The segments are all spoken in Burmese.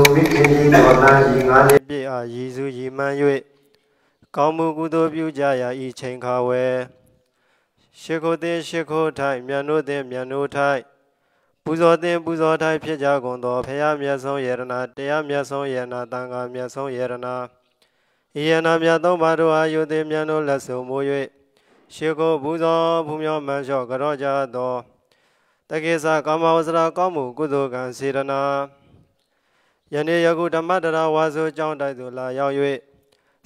ဝယ်လိုသူမိခင်ကြီးတော်နာဤငါးနှစ်ပြည့်အားရည်စုရည်မှန်း၍ကောင်းမှုကုသိုလ်ပြုကြရာဤချိန်ခါဝဲရှိခိုးသည်ရှိခိုးထိုင်မြတ်နိုးသည်မြတ်နိုးထိုင်ပူဇော်သည်ပူဇော်ထိုင်ဖြစ်ကြကုန်သောဖရာမြတ်ဆုံးယေရနာတရားမြတ်ဆုံးယေရနာတန်ခါမြတ်ဆုံးယေရနာဤယေရနာမြတ်သုံးပါးတို့အားယုသည်မြတ်နိုးလက်ဆုံမိုး၍ရှိခိုးပူဇော်ဖူးမြော်မှန်လျှော့ကြောကြသောတက္ကေသကာမဝဇရာကောင်းမှုကုသိုလ်ကံစေရနာ ယနေ့ယခုဓမ္မတရဝါဆိုကြောင်းတိုက်သို့လာရောက်၍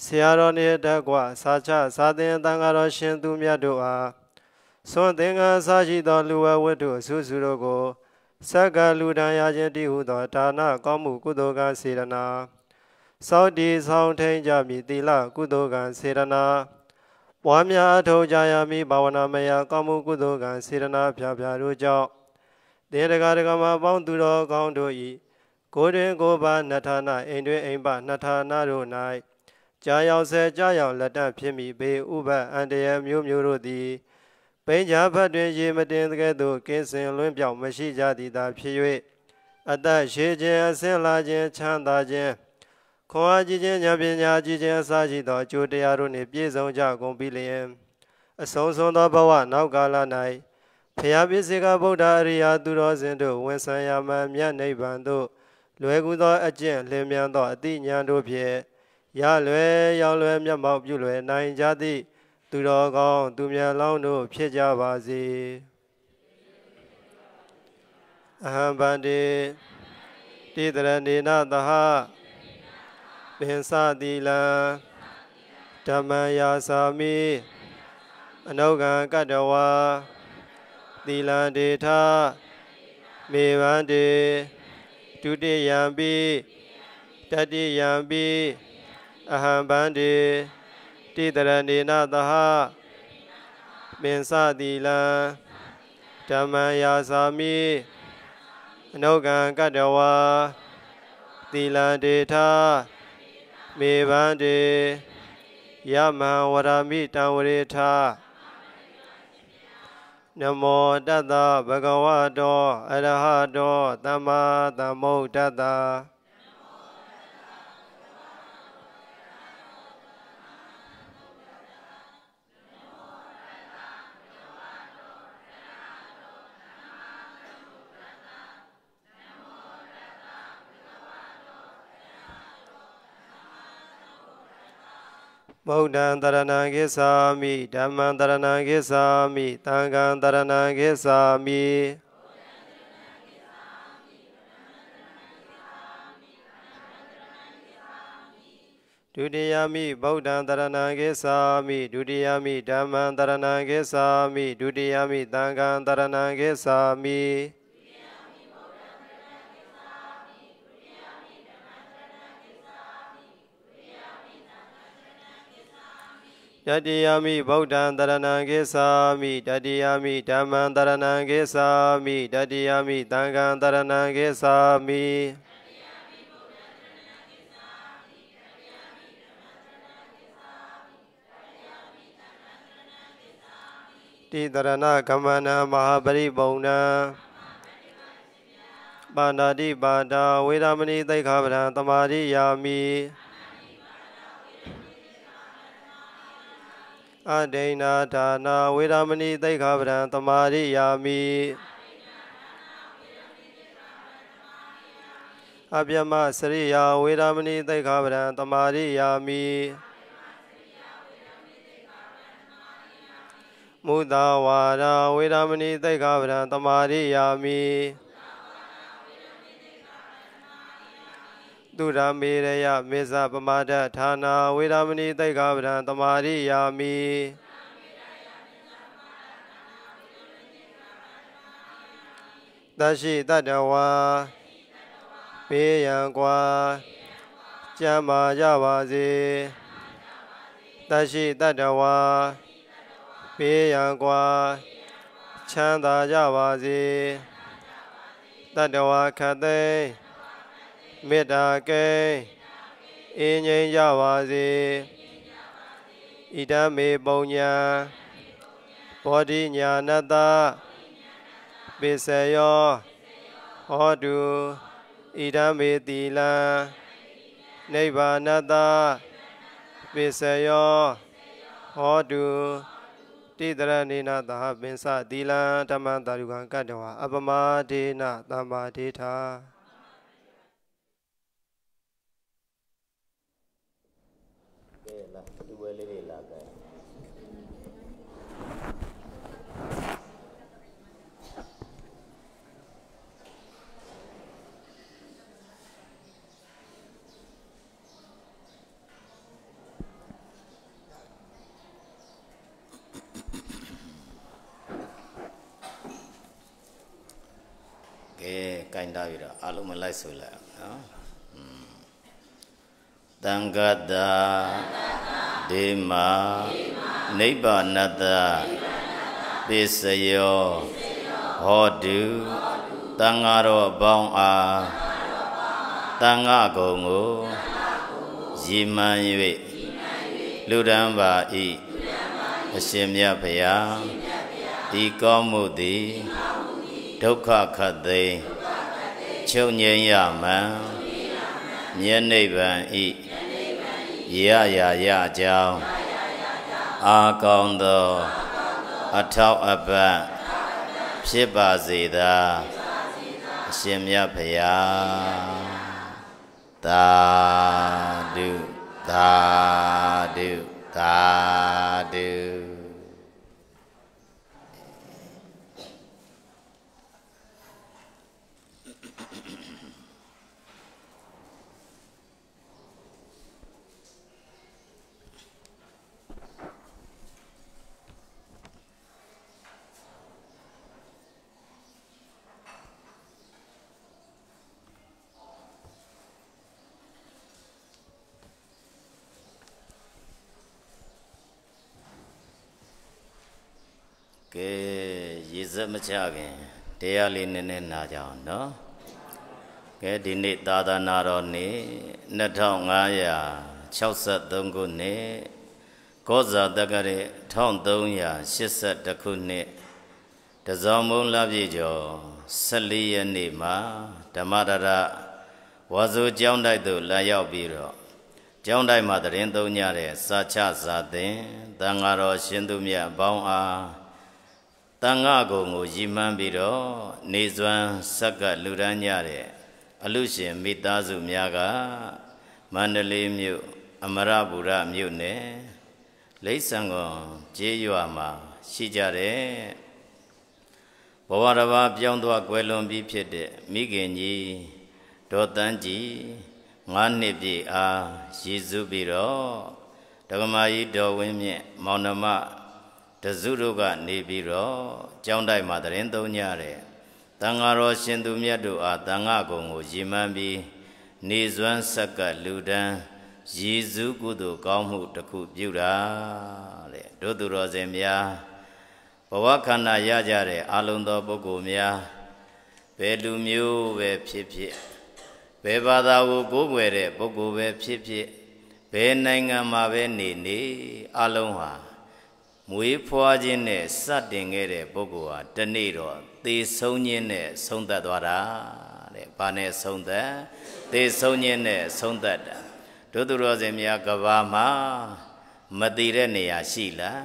ဆရာတော်နှင့်တက်ကွာစာချစာသင်တန်ဃာတော်ရှင်သူမြတ်တို့အားသွန်သင်္ကန်းစာရှိသောလူဝဝတ္ထုအဆူဆူတို့ကိုစက္ကလူဒံရခြင်းတည်ဟုသောဒါနကောင်းမှုကုသိုလ်ကံစေရနာစောင့်တည်ဆောင်ထိန်ကြမည်သီလကုသိုလ်ကံစေရနာပွားများအထောက်ကြရမည်ဘာဝနာမယကောင်းမှုကုသိုလ်ကံစေရနာဖြာဖြာတို့ကြောင့်တေတကာတကမှာပေါင်းသူတော်ကောင်းတို့၏ ကိုယ်တွင်ကိုယ်ပါနထာနာအိမ်တွင်အိမ်ပါနထာနာတို့၌ကြာရောက်ဆဲကြာရောက်လက်တဖြစ်မိပေဥပအန္တရာယ်မျိုးမျိုးတို့သည်ပိညာဘတ်တွင်ရေမတင်ကဲ့သို့ကင်းစင်လွင့်ပြောင်းမရှိကြသည်သာဖြစ်၍အသက်ရှိခြင်းအစင်လာခြင်းချမ်းသာခြင်းခွန်အားကြီးခြင်းဉာဏ်ပညာကြီးခြင်းအစရှိသောအကျိုးတရားတို့နှင့်ပြည့်စုံကြကုန်ပြီလျင်အဆုံးစွန်သောဘဝနောက်ကာလ၌ဖျားပစ္စည်းကဗုဒ္ဓအရိယာသူတော်စင်တို့ဝန်ဆံရမှန်မြတ်နိဗ္ဗာန်သို့ လွယ်ကူသောအကျင့်လင်းမြန်သောအတိညာတို့ဖြင့်ရလွယ်ရောက်လွယ်မျက်မှောက်ပြုလွယ်နိုင်ကြသည့်သူတော်ကောင်းသူမြတ်လောင်းတို့ဖြစ်ကြပါစေအဟံဗန္တိတိတရဏေနသဟပင်စတိလံဓမ္မယာစာမိအနုကံကတ္တဝါသီလံဒေထမေဗန္တိ ဒုတိယံပိတတိယံပိအဟံဗန္တိတိတရဏေနသဟပင်စတိလံဓမ္မယာစာမိအနုကံကတ္တဝါသီလံဒေထမေဗန္တိယမံဝရမိတံဝရေထ နမောတတ္တဗဂဝတောအရဟတောသမ္မာသမ္ဗုဒ္ဓတ္တ ဗုဒ္ဓံတရဏံကိသာမိဓမ္မံတရဏံကိသာမိသံဃံတရဏံကိသာမိဒုတိယမိဗုဒ္ဓံတရဏံကိသာမိဒုတိယမိဓမ္မံတရဏံကိသာမိဒုတိယမိသံဃံတရဏံကိသာမိ တတိယမိဗုဒ္ဓံတရဏံကိသာမိတတိယမိဓမ္မံတရဏံကိသာမိတတိယမိသံဃံတရဏံကိသာမိတိတရဏကမ္မနမဟာပရိပုံဏံပါဏာတိပါဒာဝေရမဏိသိက္ခာပဒံတမာရိယာမိ အဒိဏဒါနာဝေရမဏိသိက္ခာပဒံတမာရိယာမိအပြမစရိယာဝေရမဏိသိက္ခာပဒံတမာရိယာမိမုဒဝါဒဝေရမဏိသိက္ခာပဒံတမာရိယာမိ သူရမေရယမေဇပမာဒဌာနာဝေရမဏိသိက္ခာပဒံတမာရိယာမိသရှိတတဝါဘေးရန်ကွာကျမ်းမာကြပါစေသရှိတတဝါဘေးရန်ကွာချမ်းသာကြပါစေတတဝါခတ်သိမ်း မေတ္တာကဲအင်းငြိမ်းကြပါစေဣဒံမေပုံညာဘောဓိညာနတပိစယောဟောတုဣဒံမေတိလံနိဗ္ဗာနတပိစယောဟောတုတိတရဏေနသဟပင်စသီလံဓမ္မတာရုကံကတ္တဝအပမဒေနသမ္မာဒေထာ ကင်တာပြီးတော့အလုံးမလိုက်ဆိုလိုက်နော်တံဂတဒေမာနိဗ္ဗာနတပိစယောဟောတုတန်ဃာတော်ပေါင်းအားတန်ဃာကုံကိုရည်မှန်၍လူဒန်းပါဤအရှင်မြတ်ဖရာဒီကောင်းမှုသည် ဒုက္ခခတ်သိမ်းချုပ်ငြိမ်းရမှန်မြတ်နိဗ္ဗာန်ဤရရာရကြောင်းအာကောင်းသောအထောက်အပံ့ဖြစ်ပါစေသာအရှင်မြတ်ဖရာသာဓုသာဓုသာဓု ကဲရေစက်မချခင်တရားလေးနည်းနည်းနာကြအောင်နော်ကဲဒီနေ့သာသနာတော်နေ့2563ခုနှစ်ကောဇာတက္ကရာ1382ခုနှစ်တဇောင်းမုံလပြည့်ကျော်14ရက်နေ့မှာဓမ္မဒရဝါစုကျောင်းတိုက်သို့လာရောက်ပြီးတော့ကျောင်းတိုက်မှာတရင်သုံးညတဲ့စာချစာသင်တန်ဃာတော်ရှင်သူမြတ်အပေါင်းအား တန်ဃာကုံကိုရည်မှန်းပြီးတော့နေစွမ်းဆက်ကလူရန်ကြတဲ့အလူရှင်မိသားစုများကမန္တလေးမြို့အမရပူရမြို့နယ်လိษံကွန်ကျေးရွာမှာရှိကြတဲ့ဘဝတစ်ပါးပြောင်းသွားကွယ်လွန်ပြီးဖြစ်တဲ့မိခင်ကြီးဒေါ်တန်းကြီးငါးနှစ်ပြည့်အားရည်စုပြီးတော့ဒကမာကြီးဒေါ်ဝင်းမြင့်မောင်နှမ တစုတို့ကနေပြီးတော့ကျောင်းတိုက်မှာတရင်သုံးညတဲ့တန်ဃာတော်ရှင်သူမြတ်တို့အားတန်ဃာကုံကိုရည်မှန်းပြီးနေစွမ်းဆက်ကလူတန်းရည်စုကုသိုလ်ကောင်းမှုတစ်ခုပြုတာတဲ့တို့သူတော်စင်များဘဝခန္ဓာရကြတဲ့အလုံးသောပုဂ္ဂိုလ်များဘယ်လူမျိုးပဲဖြစ်ဖြစ်ဘယ်ဘာသာကိုကိုးကွယ်တဲ့ပုဂ္ဂိုလ်ပဲဖြစ်ဖြစ်ဘယ်နိုင်ငံမှာပဲနေနေအလုံးဟာ မွေးဖွားခြင်းနဲ့စတင်ခဲ့တဲ့ပုဂ္ဂိုလ်ဟာတနေ့တော့သေဆုံးခြင်းနဲ့ဆုံးသက်သွားတာတဲ့။ဘာနဲ့ဆုံးသက်သေဆုံးခြင်းနဲ့ဆုံးသက်တာဒုသူတော်စင်များကဘာမှာမတည်တဲ့နေရာရှိလား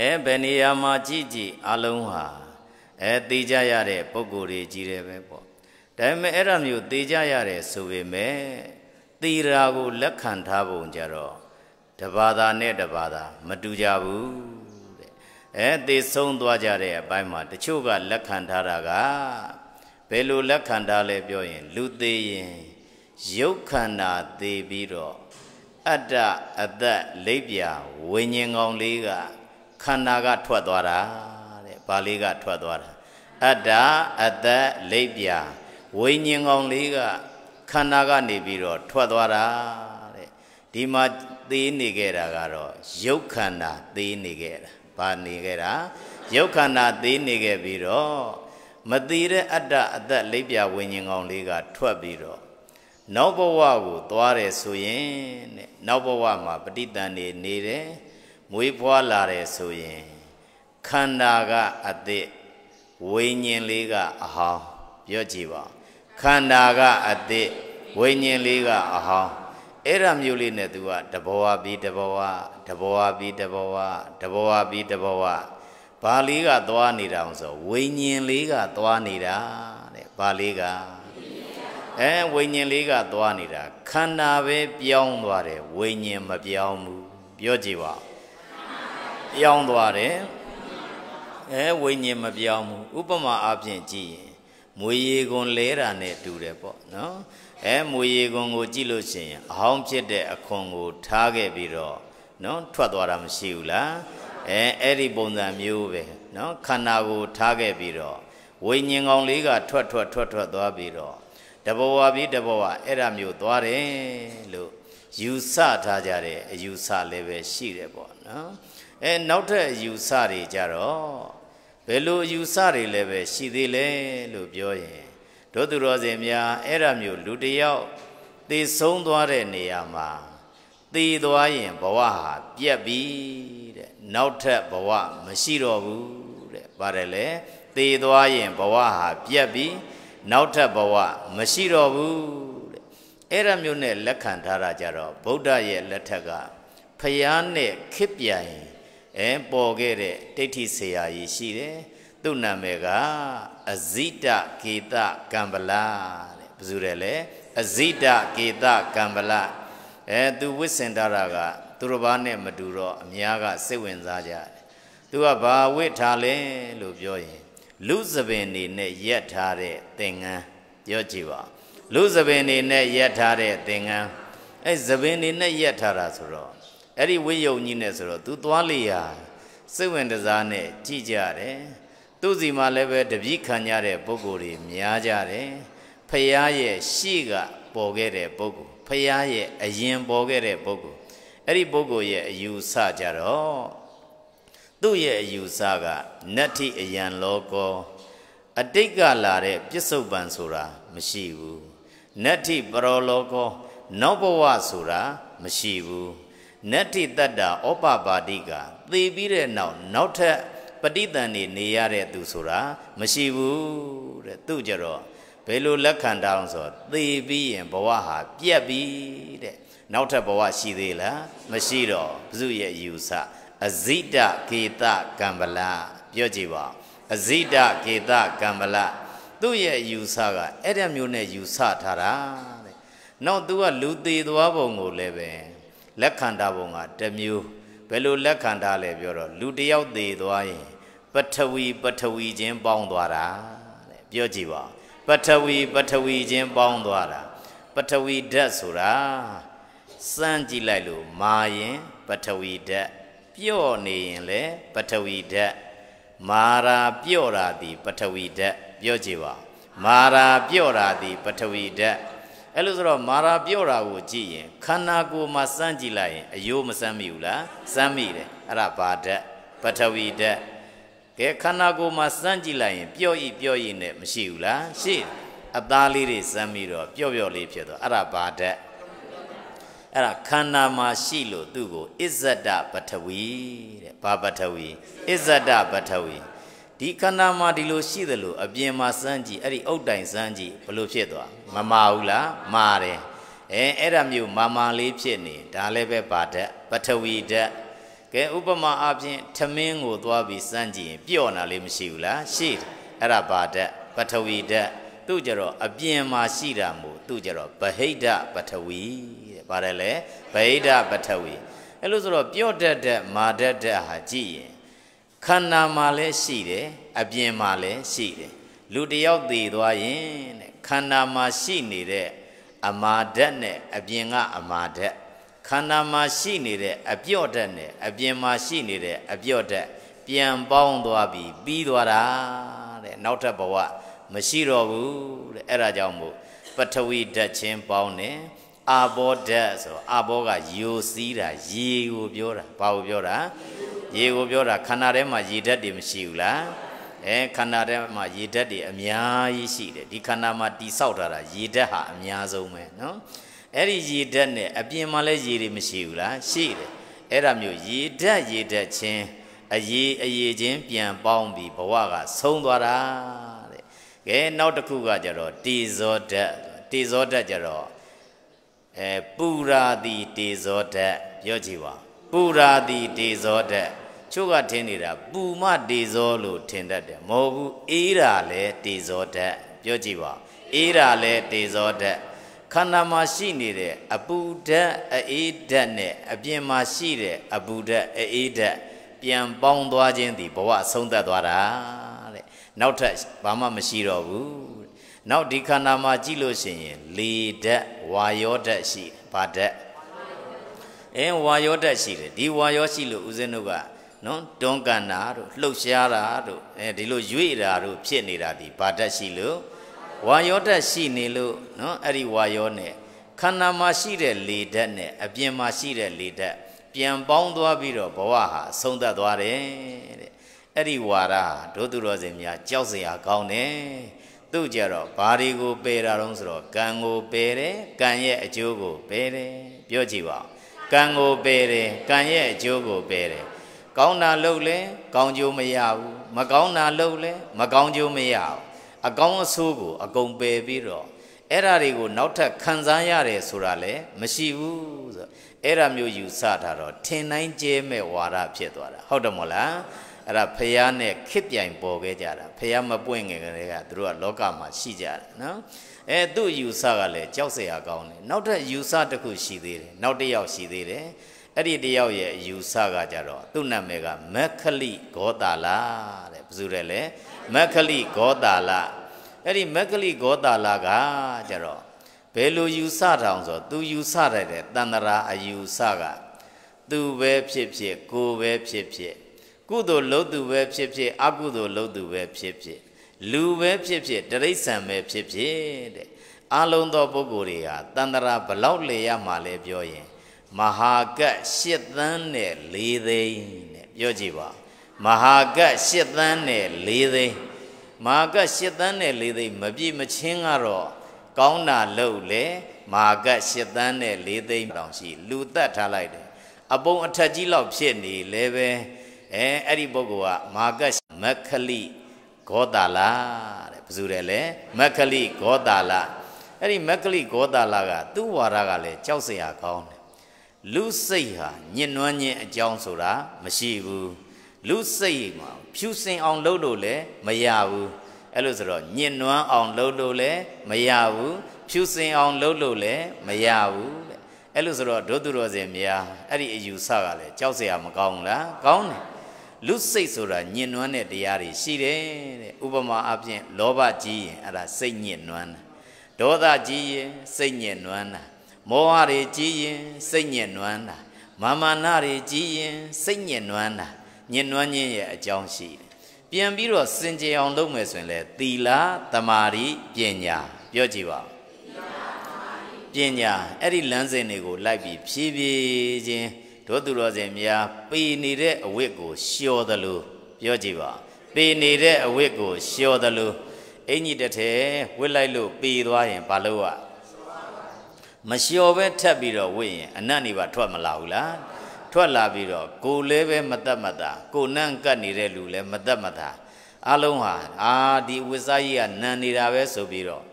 အဲဘယ်နေရာမှာကြည့်ကြည့်အလုံးဟာအဲသိကြရတဲ့ပုဂ္ဂိုလ်တွေကြီးတယ်ပဲပေါ့ဒါပေမဲ့အဲ့ဒါမျိုးသိကြရတယ်ဆိုပေမဲ့သီရာကိုလက်ခံထားပုံကြတော့ တဘာသာနဲ့တဘာသာမတူကြဘူးတဲ့အဲသေဆုံးသွားကြတဲ့အပိုင်းမှာတချို့ကလက်ခံထားတာကဘယ်လိုလက်ခံထားလဲပြောရင် လူသေးရင်ရုပ်ခန္ဓာသေးပြီးတော့အတ္တအသက်လိပ်ပြဝိညာဉ်ကောင်လေးကခန္ဓာကထွက်သွားတာတဲ့ဘာလေးကထွက်သွားတာအတ္တအသက်လိပ်ပြဝိညာဉ်ကောင်လေးကခန္ဓာကနေပြီးတော့ထွက်သွားတာတဲ့ဒီမှာ သေးနေခဲ့တာကတော့ရုပ်ခန္ဓာသေးနေခဲ့တာဘာနေခဲ့တာရုပ်ခန္ဓာသေးနေခဲ့ပြီးတော့မသေးတဲ့အတ္တအသက်လိပ်ပြဝิญဉ်ကောင်လေးကထွက်ပြီးတော့နောက်ဘဝကိုသွားတယ်ဆိုရင်တဲ့နောက်ဘဝမှာပဋိသန္ဓေနေတယ်မွေးဖွားလာတယ်ဆိုရင်ခန္ဓာကအသက်ဝိညာဉ်လေးကအဟောင်းပြောကြည့်ပါခခန္ဓာကအတိဝိညာဉ်လေးကအဟောင်း အဲ့ဒါမျိုးလေးနဲ့ तू ကတဘောဝပြီးတဘောဝတဘောဝပြီးတဘောဝတဘောဝပြီးတဘောဝဘာလေးကသွားနေတာအောင်ဆိုဝိညာဉ်လေးကသွားနေတာတဲ့ဘာလေးကအဲဝိညာဉ်လေးကသွားနေတာခန္ဓာပဲပြောင်းသွားတယ်ဝိညာဉ်မပြောင်းဘူးပြောကြည့်ပါပြောင်းသွားတယ်အဲဝိညာဉ်မပြောင်းဘူးဥပမာအပြင်ကြည့်ရင်မွေရေကွန်လဲတာနဲ့တူတယ်ပေါ့နော် အဲမွေရေကွန်ကိုကြည့်လို့ရှိရင်အဟောင်းဖြစ်တဲ့အခွန်ကိုထားခဲ့ပြီးတော့နော်ထွက်သွားတာမရှိဘူးလားအဲအဲ့ဒီပုံစံမျိုးပဲနော်ခန္ဓာကိုထားခဲ့ပြီးတော့ဝိညာဉ်ကောင်လေးကထွက်ထွက်ထွက်ထွက်သွားပြီးတော့တဘဝပြီးတဘဝအဲ့ဒါမျိုးသွားတယ်လို့ယူဆထားကြတဲ့အယူဆလည်းပဲရှိတယ်ပေါ့နော်အဲနောက်ထပ်အယူဆတွေကြတော့ဘယ်လိုအယူဆတွေလည်းပဲရှိသေးလဲလို့ပြောရင် တို့သူတော်စင်များအဲ့ဒါမျိုးလူတယောက်သေဆုံးသွားတဲ့နေရာမှာသေသွားရင်ဘဝဟာပြက်ပြီတဲ့နောက်ထပ်ဘဝမရှိတော့ဘူးတဲ့ပါတယ်လေသေသွားရင်ဘဝဟာပြက်ပြီနောက်ထပ်ဘဝမရှိတော့ဘူးတဲ့အဲ့ဒါမျိုးနဲ့လက်ခံထားတာကြတော့ဗုဒ္ဓရဲ့လက်ထက်ကဖယားနဲ့ခစ်ပြိုင်အဲပေါ်ခဲ့တဲ့ဒိဋ္ဌိဆရာကြီးရှိတယ် သူ့နာမည်ကအဇိတကေတကံပလာတဲ့ဘယ်သူလဲလဲအဇိတကေတကံပလာအဲသူဝိစင်တာကသူတစ်ပါးနဲ့မတူတော့အများကစိတ်ဝင်စားကြတယ်သူကဘာဝိထားလဲလို့ပြောရင် လူစပင်နေနဲ့ရက်ထားတဲ့သင်္ကန်းပြောကြည့်ပါလူစပင်နေနဲ့ရက်ထားတဲ့သင်္ကန်းအဲစပင်နေနဲ့ရက်ထားတာဆိုတော့အဲ့ဒီဝိယုံကြီးနဲ့ဆိုတော့ तू သွားလေရာစိတ်ဝင်စားနဲ့ကြည်ကြတယ် သူ့စီမှာလည်းပဲတပည့်ခံကြတဲ့ပုံကိုယ်တွေများကြတယ်ဖယားရဲ့ရှေ့ကပေါ်ခဲ့တဲ့ပုံကိုဖယားရဲ့အရင်ပေါ်ခဲ့တဲ့ပုံကိုအဲ့ဒီပုံကိုရဲ့အယူဆကြတော့သူ့ရဲ့အယူဆကနတ္ထိအယံလောကောအတိတ်ကလာတဲ့ပြစ္ဆုတ်ပံဆိုတာမရှိဘူးနတ္ထိပရောလောကောနောက်ဘဝဆိုတာမရှိဘူးနတ္ထိတတ္တာဩပပါတိကသေပြီးတဲ့နောက်နောက်ထပ် ပဋိသန္ဓေနေရတဲ့သူဆိုတာမရှိဘူးတဲ့သူကြတော့ဘယ်လိုလက်ခံတာအောင်ဆိုသေပြီးရင်ဘဝဟာပြက်ပြီတဲ့နောက်ထပ်ဘဝရှိသေးလားမရှိတော့ဘုဇုရဲ့ယူဆအဇိတကေတကံပလပြောကြည့်ပါအဇိတကေတကံပလသူ့ရဲ့ယူဆကအဲ့ဒါမျိုးနဲ့ယူဆထားတာတဲ့နောက်သူကလူသေးသွားပုံကိုလည်းပဲလက်ခံတာပုံကတစ်မျိုးဘယ်လိုလက်ခံတာလဲပြောတော့လူတယောက်သေးသွားရင် ပထဝီပထဝီချင်းပေါင်းသွားတာတဲ့ပြောကြည့်ပါပထဝီပထဝီချင်းပေါင်းသွားတာပထဝီဓာတ်ဆိုတာစမ်းကြည့်လိုက်လို့မာရင်ပထဝီဓာတ်ပြော့နေရင်လေပထဝီဓာတ်မာရာပြော့တာဒီပထဝီဓာတ်ပြောကြည့်ပါမာရာပြော့တာဒီပထဝီဓာတ်အဲ့လိုဆိုတော့မာရာပြော့တာကိုကြည့်ရင်ခန္ဓာကိုယ်မှာစမ်းကြည့်လိုက်ရင်အယိုးမစမ်းမိဘူးလားစမ်းမိတယ်အဲ့ဒါဘာဓာတ်ပထဝီဓာတ် ကဲခန္ဓာကိုယ်မှာစမ်းကြည့်လိုက်ရင်ပျော့ဤပျော့ဤနဲ့မရှိဘူးလားရှိအသားလေးတွေစမ်းပြီးတော့ပျော့ပျော့လေးဖြစ်သွားအဲ့ဒါဘာဓာတ်အဲ့ဒါခန္ဓာမှာရှိလို့သူ့ကိုအစ္ဆဒပထဝီတဲ့ဘာပထဝီအစ္ဆဒပထဝီဒီခန္ဓာမှာဒီလိုရှိသလိုအပြင်မှာစမ်းကြည့်အဲ့ဒီအုတ်တိုင်စမ်းကြည့်ဘလို့ဖြစ်သွားမမာဘူးလားမာတယ်အဲအဲ့ဒါမျိုးမာမာလေးဖြစ်နေဒါလည်းပဲဘာဓာတ်ပထဝီဓာတ် ကဲဥပမာအပြင်ထမင်းကိုသွားပြီးစမ်းကြည့်ရင်ပြော့နာလေးမရှိဘူးလားရှိတယ်အဲ့ဒါဘာဓာတ်ပထဝီဓာတ်သူကြတော့အပြင်မှာရှိတာမို့သူကြတော့ဗဟိတပထဝီတဲ့ပါတယ်လေဗဟိတပထဝီအဲ့လိုဆိုတော့ပြော့တတ်တဲ့မာတတ်တဲ့ဟာကြည့်ရင်ခန္ဓာမှာလည်းရှိတယ်အပြင်မှာလည်းရှိတယ်လူတယောက်သေသွားရင်တဲ့ခန္ဓာမှာရှိနေတဲ့အမာဓာတ်နဲ့အပြင်ကအမာဓာတ် ခန္ဓာမှာရှိနေတဲ့အပြော့ဓာတ်နဲ့အပြင်မှာရှိနေတဲ့အပြော့ဓာတ်ပြန်ပေါင်းသွားပြီးပြီးသွားတာတဲ့နောက်ထပ်ဘဝမရှိတော့ဘူးတဲ့အဲ့ဒါကြောင့်မို့ပထဝီဓာတ်ချင်းပေါင်းတယ်အာဘောဓာတ်ဆိုအာဘောကယိုစီးတာရေကိုပြောတာဘာကိုပြောတာရေကိုပြောတာခန္ဓာထဲမှာရေဓာတ်တွေမရှိဘူးလားအဲခန္ဓာထဲမှာရေဓာတ်တွေအများကြီးရှိတယ်ဒီခန္ဓာမှာတိဆောက်ထားတာရေဓာတ်ဟာအများဆုံးပဲနော် အဲ့ဒီရေဓာတ်နဲ့အပြင်မှာလည်းရေတွေမရှိဘူးလားရှိတယ်အဲ့ဒါမျိုးရေဓာတ်ရေဓာတ်ချင်းအရေးအရေးချင်းပြန်ပေါင်းပြီးဘဝကဆုံးသွားတာတဲ့ကဲနောက်တစ်ခုကကြတော့တေဇောဓာတ်တေဇောဓာတ်ကြတော့အဲပူရာတိတေဇောဓာတ်ပြောကြည့်ပါပူရာတိတေဇောဓာတ်ချို့ကထင်နေတာပူမတေဇောလို့ထင်တတ်တယ်မဟုတ်ဘူးအေးရာလဲတေဇောဓာတ်ပြောကြည့်ပါအေးရာလဲတေဇောဓာတ် ခန္ဓာမှာရှိနေတဲ့အပူဓာတ်အေးဓာတ်နဲ့အပြင်မှာရှိတဲ့အပူဓာတ်အေးဓာတ်ပြန်ပေါင်းသွားခြင်းဒီဘဝဆုံးသက်သွားတာတဲ့နောက်ထပ်ဘာမှမရှိတော့ဘူးနောက်ဒီခန္ဓာမှာကြည့်လို့ရှိရင်လေဓာတ်ဝါယောဓာတ်ရှိဘာဓာတ်အဲဝါယောဓာတ်ရှိတယ်ဒီဝါယောရှိလို့ဦးဇင်းတို့ကနော်တွန်းကန်တာတို့လှုပ်ရှားတာတို့အဲဒီလိုရွေ့တာတို့ဖြစ်နေတာဒီဘာဓာတ်ရှိလို့ ဝါယောဓာတ်ရှိနေလို့နော်အဲ့ဒီဝါယောနဲ့ခန္ဓာမှာရှိတဲ့လေဓာတ်နဲ့အပြင်မှာရှိတဲ့လေဓာတ်ပြန်ပေါင်းသွားပြီးတော့ဘဝဟာဆုံးသက်သွားတယ်တဲ့အဲ့ဒီဝါရဒုသူတော်စင်များကြောက်စရာကောင်းတယ်သူ့ကြတော့ဘာတွေကိုပယ်တာတုံးဆိုတော့ကံကိုပယ်တယ်ကံရဲ့အကျိုးကိုပယ်တယ်ပြောကြည့်ပါကံကိုပယ်တယ်ကံရဲ့အကျိုးကိုပယ်တယ်ကောင်းတာလုပ်လဲကောင်းကျိုးမရဘူးမကောင်းတာလုပ်လဲမကောင်းကျိုးမရဘူး အကောင်းအဆိုးကိုအကုန်ပယ်ပြီးတော့အဲ့ဓာတွေကိုနောက်ထပ်ခံစားရတယ်ဆိုတာလည်းမရှိဘူးဆိုအဲ့ဒါမျိုးယူဆတာတော့ထင်တိုင်းကျဲမဲ့ဝါဒဖြစ်သွားတာဟုတ်တယ်မို့လားအဲ့ဒါဖះနဲ့ခစ်ပြိုင်ပေါ်ခဲ့ကြတာဖះမပွင့်ငယ်ကလေးကသူတို့ကလောကမှာရှိကြတာနော်အဲသူ့ယူဆကလည်းကြောက်စရာကောင်းတယ်နောက်ထပ်ယူဆတစ်ခုရှိသေးတယ်နောက်တစ်ယောက်ရှိသေးတယ် အဲ့ဒီတယောက်ရဲ့ယူဆကကြတော့သူ့နာမည်ကမက္ခလိဂောတာလာတဲ့ဘယ်သူလဲလဲမက္ခလိဂောတာလာအဲ့ဒီမက္ခလိဂောတာလာကကြတော့ဘယ်လိုယူဆတောင်ဆိုသူယူဆရတဲ့တန္တရာအယူဆကသူပဲဖြစ်ဖြစ်ကိုပဲဖြစ်ဖြစ်ကုသိုလ်လုပ်သူပဲဖြစ်ဖြစ်အကုသိုလ်လုပ်သူပဲဖြစ်ဖြစ်လူပဲဖြစ်ဖြစ်တရိษံပဲဖြစ်ဖြစ်တဲ့အလုံးသောပုဂ္ဂိုလ်တွေဟာတန္တရာဘလောက်လေရမှာလဲပြောရင် မဟာကတ်၈သန်းနဲ့၄သိန်းနဲ့ပြောကြည့်ပါမဟာကတ်၈သန်းနဲ့၄သိန်းမဟာကတ်၈သန်းနဲ့၄သိန်းမပြည့်မချင်းကတော့ကောင်းတာလုပ်လေမဟာကတ်၈သန်းနဲ့၄သိန်းတောင်ရှိလူသက်ထားလိုက်တယ်အပုံအထက်ကြီးလောက်ဖြစ်နေလဲပဲအဲအဲ့ဒီပုဂ္ဂိုလ်ကမဟာကတ်မက္ခလိဂောတာလာတဲ့ဘယ်သူတယ်လဲမက္ခလိဂောတာလာအဲ့ဒီမက္ခလိဂောတာလာကသူ့ဝါဒကလည်းကြောက်စရာကောင်းတယ် လူစိတ်ဟာညှဉ်းနှွမ်းခြင်းအကြောင်းဆိုတာမရှိဘူးလူစိတ်မှာဖြူစင်အောင်လုပ်လို့လည်းမရဘူးအဲ့လိုဆိုတော့ညှဉ်းနှွမ်းအောင်လုပ်လို့လည်းမရဘူးဖြူစင်အောင်လုပ်လို့လည်းမရဘူးတဲ့အဲ့လိုဆိုတော့ဒုသူတော်စင်များအဲ့ဒီအယူဆကလည်းကြောက်စရာမကောင်းဘူးလားကောင်းတယ်လူစိတ်ဆိုတာညှဉ်းနှွမ်းတဲ့တရားတွေရှိတယ်တဲ့ဥပမာအပြင်လောဘကြီးရင်အဲ့ဒါစိတ်ညှဉ်းနှွမ်းတာဒေါသကြီးရင်စိတ်ညှဉ်းနှွမ်းတာ မောဟတွေကြီးရင်စိတ်ညစ်နွမ်းတာမာမာနတွေကြီးရင်စိတ်ညစ်နွမ်းတာညစ်နွမ်းခြင်းရဲ့အကြောင်းရှိတယ်ပြန်ပြီးတော့စင်ကြယ်အောင်လုပ်မယ်ဆိုရင်လေသီလသမာဓိပညာပြောကြည့်ပါပညာအဲ့ဒီလမ်းစဉ်တွေကိုလိုက်ပြီးဖြည်းဖြည်းချင်းတို့သူတော်စင်များပေနေတဲ့အဝတ်ကိုလျှော်သလိုပြောကြည့်ပါပေနေတဲ့အဝတ်ကိုလျှော်သလိုအင်ကြီးတစ်ထဲဝတ်လိုက်လို့ပေသွားရင်ဘာလို့ ਆ မလျှော်ပဲထပ်ပြီးတော့ဝိရင်အနတ်နေပါထွက်မလာဘူးလားထွက်လာပြီးတော့ကိုလည်းပဲမတတ်မတာကိုနန့်ကတ်နေတဲ့လူလည်းမတတ်မတာအလုံးဟာအာဒီဝိစာကြီးကနန်နေတာပဲဆိုပြီးတော့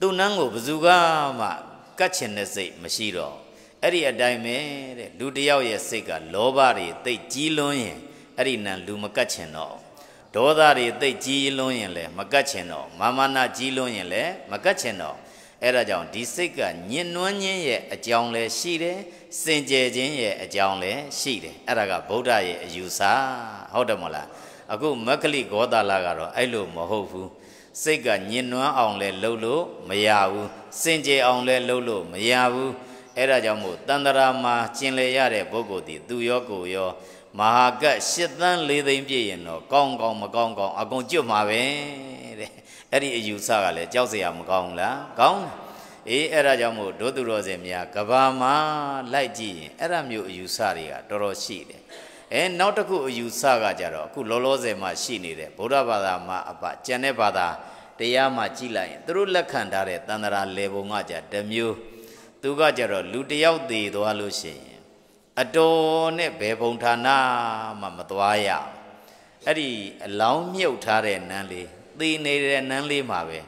သူ့နန်းကိုဘယ်သူကမှကတ်ချင်တဲ့စိတ်မရှိတော့အဲ့ဒီအတိုင်းပဲတဲ့လူတယောက်ရဲ့စိတ်ကလောဘတွေတိတ်ကြီးလွန်းရင်အဲ့ဒီနန်လူမကတ်ချင်တော့ဒေါသတွေတိတ်ကြီးလွန်းရင်လည်းမကတ်ချင်တော့မာမနာကြီးလွန်းရင်လည်းမကတ်ချင်တော့ အဲ့ဒါကြောင့်ဒီစိတ်ကညင်နွမ်းခြင်းရဲ့အကြောင်းလည်းရှိတယ်စင်ကြယ်ခြင်းရဲ့အကြောင်းလည်းရှိတယ်အဲ့ဒါကဗုဒ္ဓရဲ့အယူဆဟုတ်တယ်မလားအခုမက္ခလိဂောတာလကတော့အဲ့လိုမဟုတ်ဘူးစိတ်ကညင်နွမ်းအောင်လဲလှုပ်လို့မရဘူးစင်ကြယ်အောင်လဲလှုပ်လို့မရဘူးအဲ့ဒါကြောင့်မို့တန္တရာမှာကျင်လေရတဲ့ပုဂ္ဂိုလ်ဒီသူရောကိုရောမဟာကတ်၈သန်း၄သိန်းပြည့်ရင်တော့ကောင်းကောင်းမကောင်းကောင်းအကုန်ကျွတ်မှာပဲတဲ့ အဲ့ဒီအယူဆကလည်းကြောက်စရာမကောင်းဘူးလားကောင်းအေးအဲ့ဒါကြောင့်မို့ဒုသူတော်စင်များကဘာမှာလိုက်ကြည့်ရင်အဲ့ဒါမျိုးအယူဆတွေကတော်တော်ရှိတယ်အဲနောက်တစ်ခုအယူဆကကြတော့အခုလောလောဆယ်မှာရှိနေတဲ့ဗုဒ္ဓဘာသာမှာအပကျန်တဲ့ဘာသာတရားမှကြည်လိုက်ရင်သူတို့လက်ခံထားတဲ့တန်ត្រာလေပုံကကြတမျိုးသူကကြတော့လူတယောက်သေးသွားလို့ရှိရင်အတော်နဲ့ဘယ်ဘုံဌာနမှမသွားရအဲ့ဒီအလောင်းမြုပ်ထားတဲ့နန်းလေး သေနေတဲ့နန်းလေးမှာပဲ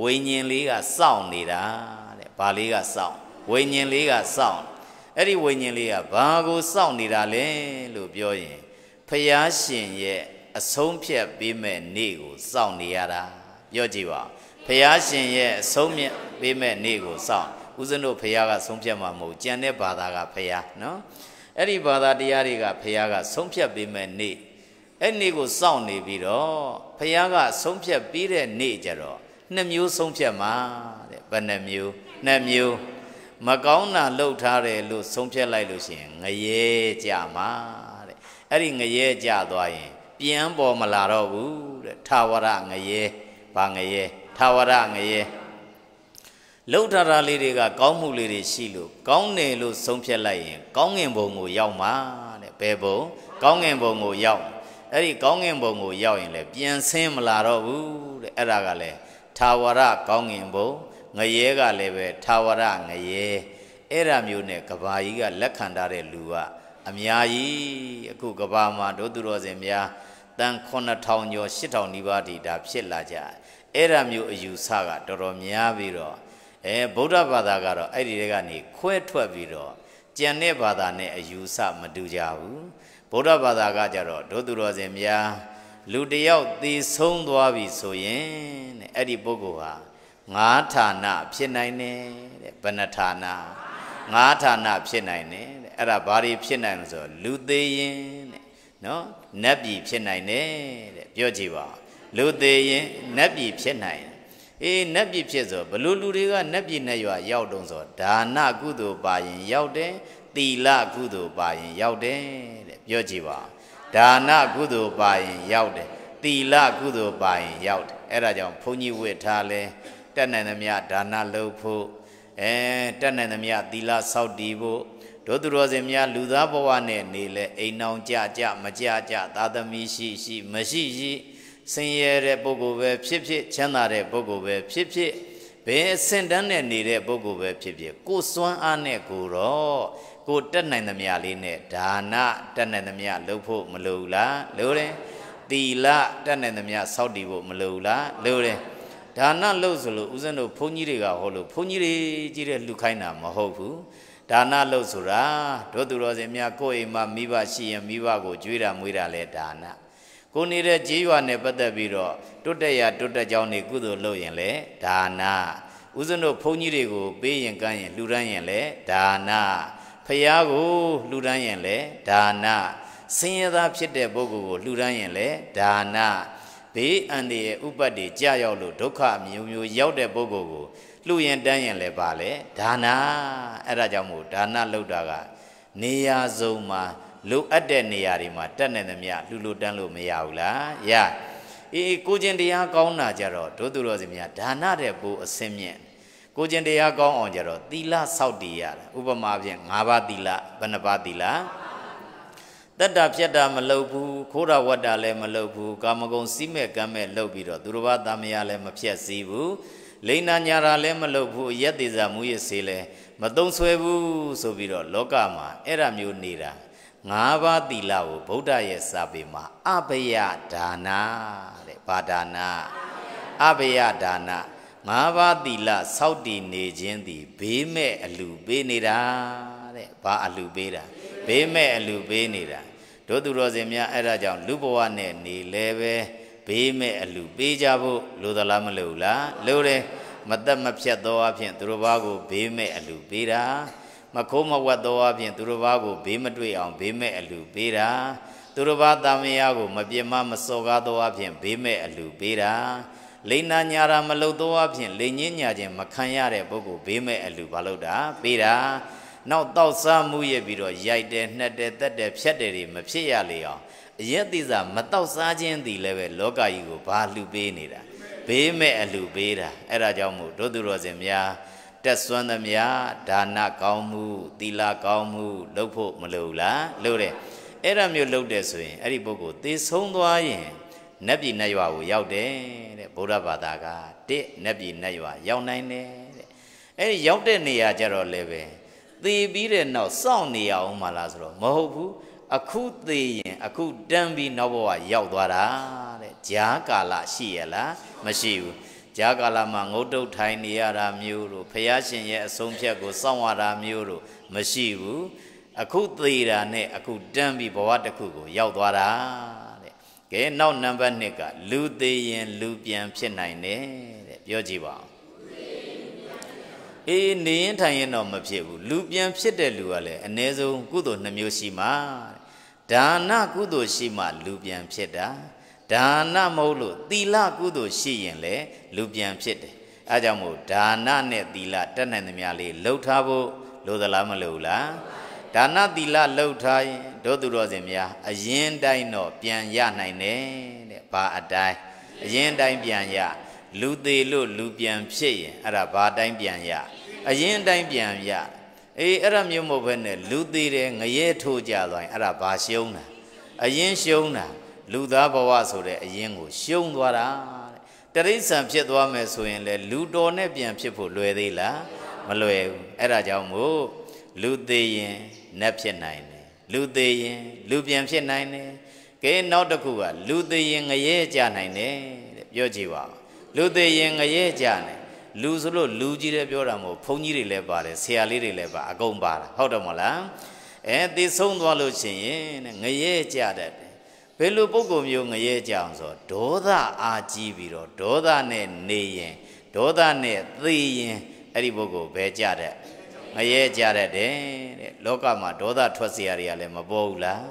ဝိညာဉ်လေးကစောင့်နေတာတဲ့ဘာလေးကစောင့်ဝိညာဉ်လေးကစောင့်အဲ့ဒီဝိညာဉ်လေးကဘာကိုစောင့်နေတာလဲလို့ပြောရင်ဖျားရှင်ရဲ့အဆုံးဖြတ်ပေးမဲ့နေ့ကိုစောင့်နေရတာပြောကြည့်ပါဖျားရှင်ရဲ့အဆုံးဖြတ်ပေးမဲ့နေ့ကိုစောင့်ဦးဇင်းတို့ဖျားကဆုံးဖြတ်မှာမဟုတ်ကြံတဲ့ဘာသာကဖျားနော်အဲ့ဒီဘာသာတရားတွေကဖျားကဆုံးဖြတ်ပေးမဲ့နေ့ အဲ့နေ့ကိုစောင့်နေပြီးတော့ဖျားကဆုံးဖြတ်ပြီးတဲ့နေ့ကျတော့နှစ်မျိုးဆုံးဖြတ်မှာတဲ့ဘယ်နှမျိုးနှစ်မျိုးမကောင်းတာလှုပ်ထားတယ်လို့ဆုံးဖြတ်လိုက်လို့ရှိရင်ငရဲကြမှာတဲ့အဲ့ဒီငရဲကြသွားရင် ပြန်ပေါ်မလာတော့ဘူးတဲ့ထာဝရငရဲဘာငရဲထာဝရငရဲလှုပ်ထားတာလေးတွေကကောင်းမှုလေးတွေရှိလို့ကောင်းတယ်လို့ဆုံးဖြတ်လိုက်ရင် ကောင်းငင်ဘုံကိုရောက်မှာတဲ့ဘယ်ဘုံကောင်းငင်ဘုံကိုရောက် အဲ့ဒီကောင်းငင်ဘုံကိုရောက်ရင်လည်းပြန်ဆင်းမလာတော့ဘူးတဲ့အဲ့ဒါကလည်းထာဝရကောင်းငင်ဘုံငရဲကလည်းပဲထာဝရငရဲအဲ့ဒါမျိုးနဲ့ကဘာကြီးကလက်ခံထားတဲ့လူကအများကြီးအခုကဘာမှာဒုသူတော်စင်များတန်9000ကျော်8000နီးပါးဒီဒါဖြစ်လာကြအဲ့ဒါမျိုးအယူဆကတော်တော်များပြီးတော့အဲဗုဒ္ဓဘာသာကတော့အဲ့ဒီတွေကနေခွဲထွက်ပြီးတော့ကျန်တဲ့ဘာသာနဲ့အယူဆမတူကြဘူး ဗုဒ္ဓဘာသာကကြတော့ဒုသူတော်စင်များလူတယောက်သေဆုံးသွားပြီဆိုရင်တဲ့အဲ့ဒီပုဂ္ဂိုလ်ဟာငါးဌာနဖြစ်နိုင်တယ်တဲ့ဘဏ္ဍဌာနငါးဌာနဖြစ်နိုင်တယ်တဲ့အဲ့ဒါဘာတွေဖြစ်နိုင်လို့ဆိုလူသေးရင်တဲ့နော်နတ်ပြည်ဖြစ်နိုင်တယ်တဲ့ပြောကြည့်ပါလူသေးရင်နတ်ပြည်ဖြစ်နိုင်အေးနတ်ပြည်ဖြစ်ဆိုဘလူလူတွေကနတ်ပြည်နဲ့ရွာရောက်တုံးဆိုဒါနကုသိုလ်ပါရင်ရောက်တယ်သီလကုသိုလ်ပါရင်ရောက်တယ်တဲ့ ပြောကြည့်ပါဒါနကုသိုလ်ပါရင်ရောက်တယ်သီလကုသိုလ်ပါရင်ရောက်တယ်အဲ့ဒါကြောင့်ဘုန်းကြီးဝတ်ထားလဲတက်နိုင်သမျှဒါနလုပ်ဖို့အဲတက်နိုင်သမျှသီလစောင့်တည်ဖို့ဒုသူတော်စင်များလူသားဘဝနဲ့နေလဲအိမ်အောင်ကြကြမကြကြသာသမီရှိရှိမရှိရှိဆင်းရဲတဲ့ပုဂ္ဂိုလ်ပဲဖြစ်ဖြစ်ချမ်းသာတဲ့ပုဂ္ဂိုလ်ပဲဖြစ်ဖြစ်ဘယ်အဆင့်တန်းနဲ့နေတဲ့ပုဂ္ဂိုလ်ပဲဖြစ်ဖြစ်ကိုယ်စွမ်းအားနဲ့ကိုတော့ ကိုတက်နိုင်သမျှလေးနဲ့ဒါနတက်နိုင်သမျှလုပ်ဖို့မလိုဘူးလားလိုတယ်သီလတက်နိုင်သမျှစောင့်တည်ဖို့မလိုဘူးလားလိုတယ်ဒါနလုပ်ဆိုလို့ဦးဇင်းတို့ဘုန်းကြီးတွေကဟောလို့ဘုန်းကြီးတွေကြီးတဲ့လှူခိုင်းတာမဟုတ်ဘူးဒါနလုပ်ဆိုတာတို့သူတော်စင်များကိုယ်အိမ်မှာမိဘရှိရင်မိဘကိုကြွေးတာမွေးတာလဲဒါနကိုနေတဲ့ကြေးရွာနဲ့ပတ်သက်ပြီးတော့တွတ်တက်ရတွတ်တက်ကြောင်းနေကုသိုလ်လုပ်ရင်လဲဒါနဦးဇင်းတို့ဘုန်းကြီးတွေကိုပေးရင်ကမ်းရင်လှူဒန်းရင်လဲဒါန ဖះကိုလှူဒန်းရင်လဲဒါနဆင်းရဲသားဖြစ်တဲ့ပုဂ္ဂိုလ်ကိုလှူဒန်းရင်လဲဒါနဘေးအန္တရာယ်ဥပတ်တွေကြာရောက်လို့ဒုက္ခမျိုးမျိုးရောက်တဲ့ပုဂ္ဂိုလ်ကိုလှူရင်တန်းရင်လည်းပါလေဒါနာအဲ့ဒါကြောင့်မို့ဒါနလောက်တာကနေရာစုံမှာလိုအပ်တဲ့နေရာတွေမှာတက်နေသမျှလှူလို့တန်းလို့မရဘူးလားရအေးကိုကျင်တရားကောင်းတာကြတော့ဒုသူတော်စင်များဒါနတဲ့ပိုအစင်းမြင့် ကိုကျင်တရားကောင်းအောင်ကြတော့သီလစောင့်တည်ရတာဥပမာဖြင့်၅ပါးသီလဘယ်နှပါးသီလတတ္တဖြတ်တာမလုပ်ဘူးခိုးတာဝတ်တာလည်းမလုပ်ဘူးကာမဂုဏ်စီးမဲ့ကမ်းမဲ့လုပ်ပြီးတော့သူတစ်ပါးသားမယားလည်းမဖြတ်စည်းဘူးလိန်နာညာတာလည်းမလုပ်ဘူးရက်သေးစာမူရစေလည်းမသုံးဆွဲဘူးဆိုပြီးတော့လောကမှာအဲ့ဒါမျိုးနေတာငါးပါးသီလကိုဗုဒ္ဓရဲ့စာပေမှာအဘယဒါနာတဲ့ဘာဒါနာအဘယဒါနာ ငါးပါးသီလစောက်တည်နေခြင်းသည်ဘေးမဲ့အလူပေးနေတာတဲ့ဘာအလူပေးတာဘေးမဲ့အလူပေးနေတာတို့သူတော်စင်များအဲ့ဒါကြောင့်လူဘဝနဲ့နေလဲပဲဘေးမဲ့အလူပေးကြဖို့လိုသလားမလိုဘူးလားလိုတယ်မသက်မဖြတ်သောအဖြစ်သူတော်ဘာကိုဘေးမဲ့အလူပေးတာမခိုးမဝတ်သောအဖြစ်သူတော်ဘာကိုဘေးမတွေ့အောင်ဘေးမဲ့အလူပေးတာသူတော်ဘာတာမယားကိုမပြင်းမမစော်ကားသောအဖြစ်ဘေးမဲ့အလူပေးတာ လိန်နာညာရာမလုသောအဖြစ်လိန်ညင်းညာခြင်းမခံရတဲ့ပုဂ္ဂိုလ်ဘေးမဲ့အလူဘာလို့တာပေးတာနောက်တောက်စားမှုရပြီးတော့ရိုက်တယ်နှက်တယ်တက်တယ်ဖြတ်တယ်တွေမဖြစ်ရလေအောင်အရက်သီစာမတောက်စားခြင်းသည်လည်းပဲလောကကြီးကိုဘာလှူပေးနေတာဘေးမဲ့အလှူပေးတာအဲ့ဒါကြောင့်မို့တို့သူတော်စင်များတက်စွမ်းသမျှဒါနကောင်းမှုသီလကောင်းမှုလုပ်ဖို့မလိုလားလုပ်တယ်အဲ့ဒါမျိုးလုပ်တယ်ဆိုရင်အဲ့ဒီပုဂ္ဂိုလ်သေဆုံးသွားရင်နတ်ပြည်နတ်ရွာကိုရောက်တယ်တဲ့ ဗုဒ္ဓဘာသာကတစ်နတ်ပြည်နတ်ရွာရောက်နိုင်တယ်တဲ့အဲ့ဒီရောက်တဲ့နေရာကြတော့လည်းပဲသေပြီးတဲ့နောက်စောင့်နေရအောင်မလားဆိုတော့မဟုတ်ဘူးအခုသေးရင်အခုတန်းပြီးနောက်ဘဝရောက်သွားတာတဲ့ဂျာကာလရှိရလားမရှိဘူးဂျာကာလမှာငုတ်တုတ်ထိုင်နေရတာမျိုးတို့ဖះရှင်ရဲ့အဆုံးဖြတ်ကိုစောင့်ရတာမျိုးတို့မရှိဘူးအခုသေးတာနဲ့အခုတန်းပြီးဘဝတစ်ခုကိုရောက်သွားတာတဲ့ ကဲနောက်နံပါတ်1ကလူသေးရင်လူပြန်ဖြစ်နိုင်တယ်တဲ့ပြောကြည့်ပါဦးအေးနေရင်ထိုင်ရင်တော့မဖြစ်ဘူးလူပြန်ဖြစ်တဲ့လူကလည်းအ ਨੇ ဆုံးကုသိုလ်နှမျိုးရှိမှာဒါနကုသိုလ်ရှိမှလူပြန်ဖြစ်တာဒါနမဟုတ်လို့သီလကုသိုလ်ရှိရင်လည်းလူပြန်ဖြစ်တယ်အဲကြောင့်မို့ဒါနနဲ့သီလတက်နိုင်သမျှလေးလှုပ်ထားဖို့လိုသလားမလိုဘူးလား ဒါနသီလလှုပ်ထားရင်တို့သူတော်စင်များအရင်တိုင်းတော့ပြန်ရနိုင်တယ်တဲ့ဘာအတိုင်းအရင်တိုင်းပြန်ရလူသေးလို့လူပြန်ဖြစ်ရင်အဲ့ဒါဘာတိုင်းပြန်ရအရင်တိုင်းပြန်ရအေးအဲ့ဒါမျိုးမဟုတ်ဘဲနဲ့လူသေးတယ်ငရဲထိုးကြသွားရင်အဲ့ဒါဘာရှုံးတာအရင်ရှုံးတာလူသားဘဝဆိုတဲ့အရင်ကိုရှုံးသွားတာတဲ့တရိษံဖြစ်သွားမယ်ဆိုရင်လေလူတော်နဲ့ပြန်ဖြစ်ဖို့လွယ်သေးလားမလွယ်ဘူးအဲ့ဒါကြောင့်မို့လူသေးရင် နတ်ဖြစ်နိုင်တယ်လူသေးရင်လူပြန်ဖြစ်နိုင်တယ်ကဲနောက်တစ်ခုကလူသေးရင်ငရဲကြနိုင်တယ်တဲ့ပြောကြည့်ပါလူသေးရင်ငရဲကြနိုင်လူဆိုလို့လူကြီးတွေပြောတာမဟုတ်ဘုန်းကြီးတွေလည်းပါတယ်ဆရာလေးတွေလည်းပါအကုန်ပါတာဟုတ်တယ်မဟုတ်လားအဲသိဆုံးသွားလို့ရှိရင်ငရဲကြတတ်တယ်ဘယ်လိုပုံကုမျိုးငရဲကြအောင်ဆိုဒေါသအာကြီးပြီးတော့ဒေါသနဲ့နေရင်ဒေါသနဲ့သိရင်အဲ့ဒီပုဂ္ဂိုလ်ဘယ်ကြတ မရဲကြတတ်တယ်တဲ့လောကမှာဒေါသထွက်စရာတွေကလည်းမပေါ်ဘူးလား